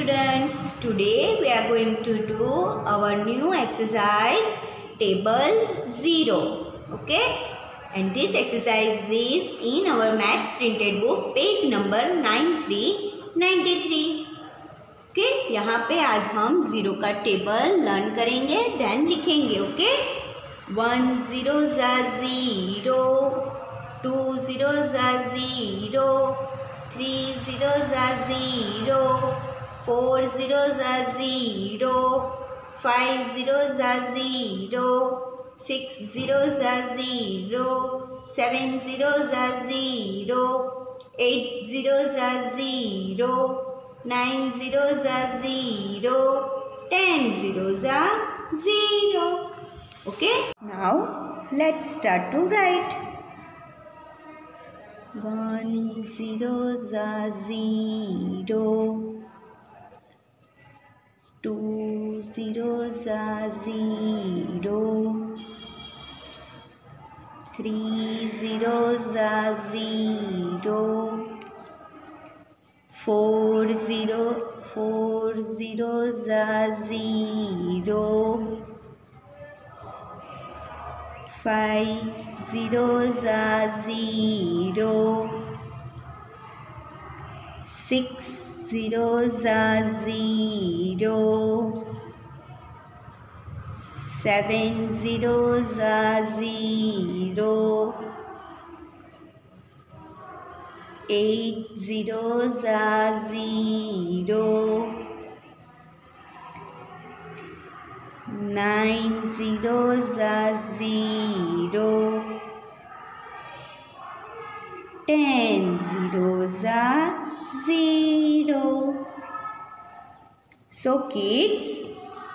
Students, today we are going to do our new exercise table 0. Okay? And this exercise is in our maths printed book page number 9393. Okay okay? यहाँ पे आज हम zero का table learn करेंगे then लिखेंगे okay one zero ज़ा zero two zero ज़ा zero three zero ज़ा zero Four zeros are zero. Five zeros are zero. Six zeros are zero. Seven zeros are zero. Eight zeros are zero. Nine zeros are zero. Ten zeros are zero. Okay. Now let's start to write. One zeros are zero two zeros are zero, three zeros are zero. four zero four zeros are zero five zeros are zero six zeros are zero seven zeros are zero eight zeros are zero nine zeros are zero ten zeros are zero so kids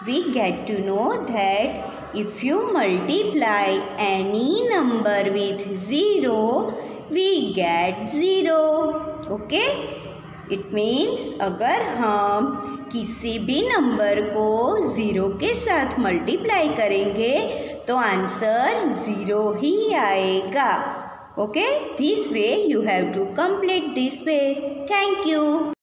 we get to know that if you multiply any number with zero we get zero okay it means अगर हम किसी भी number को zero के साथ multiply करेंगे तो answer zero ही आएगा Okay, this way you have to complete this page. Thank you.